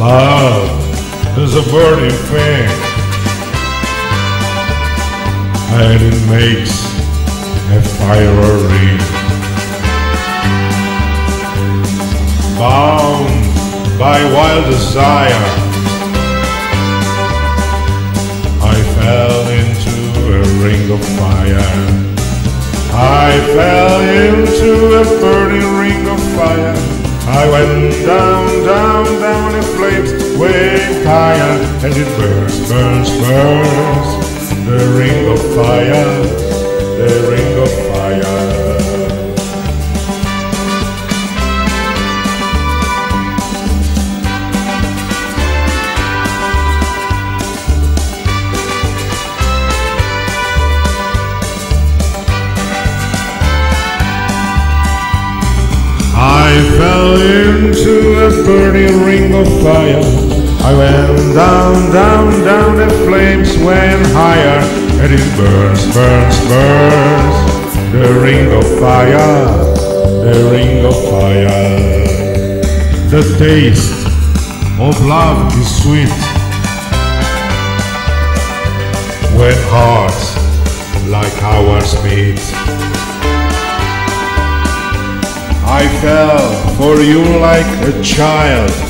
Love is a burning thing, and it makes a fiery ring Bound by wild desire, I fell into a ring of fire. I fell into a burning ring of fire. I went down, down, flames, way higher, and it burns, burns, burns. The ring of fire, the ring of fire. I fell into of fire. I went down, down, down, the flames went higher, and it burns, burns, burns. The ring of fire, the ring of fire. The taste of love is sweet when hearts like ours meet. I fell for you like a child.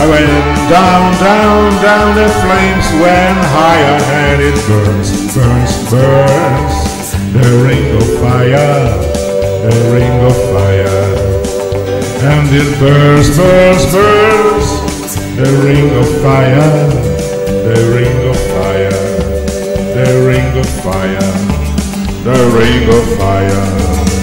I went down, down, down, the flames went higher, and it burns, burns, burns. The ring of fire, the ring of fire. And it burns, burns, burns. The ring of fire, the ring of fire, the ring of fire, the ring of fire.